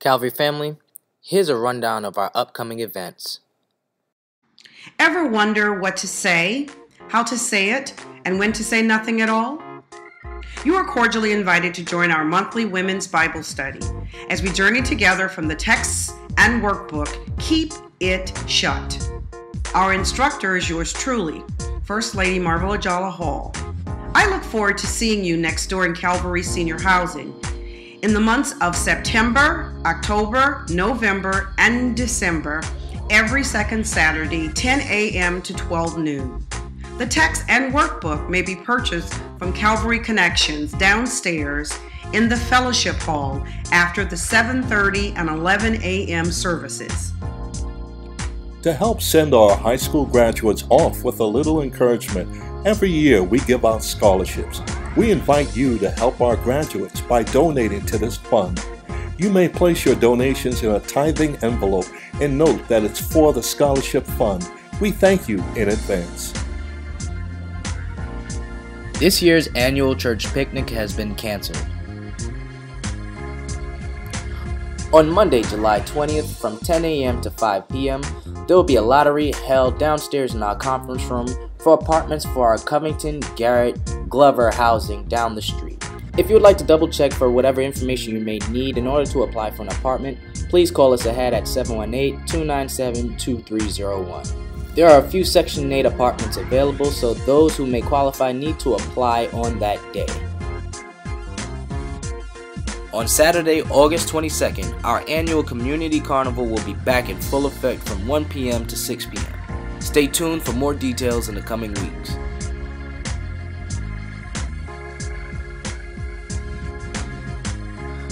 Calvary family, here's a rundown of our upcoming events. Ever wonder what to say, how to say it, and when to say nothing at all? You are cordially invited to join our monthly Women's Bible Study as we journey together from the texts and workbook Keep It Shut. Our instructor is yours truly, First Lady Marvel Ajala Hall. I look forward to seeing you next door in Calvary Senior Housing in the months of September, October, November, and December, every second Saturday, 10 a.m. to 12 noon. The text and workbook may be purchased from Calvary Connections downstairs in the fellowship hall after the 7:30 and 11 a.m. services. To help send our high school graduates off with a little encouragement, every year we give out scholarships. We invite you to help our graduates by donating to this fund. You may place your donations in a tithing envelope and note that it's for the scholarship fund. We thank you in advance. This year's annual church picnic has been canceled. On Monday, July 20th from 10 a.m. to 5 p.m., there will be a lottery held downstairs in our conference room for apartments for our Covington Garrett Glover housing down the street. If you would like to double check for whatever information you may need in order to apply for an apartment, please call us ahead at 718 297 2301. There are a few Section 8 apartments available, so those who may qualify need to apply on that day. On Saturday, August 22nd, our annual Community Carnival will be back in full effect from 1 p.m. to 6 p.m. Stay tuned for more details in the coming weeks.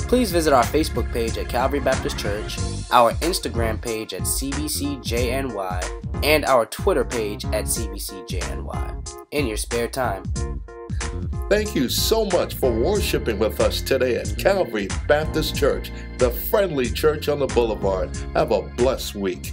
Please visit our Facebook page at Calvary Baptist Church, our Instagram page at CBCJNY, and our Twitter page at CBCJNY in your spare time. Thank you so much for worshiping with us today at Calvary Baptist Church, the friendly church on the boulevard. Have a blessed week.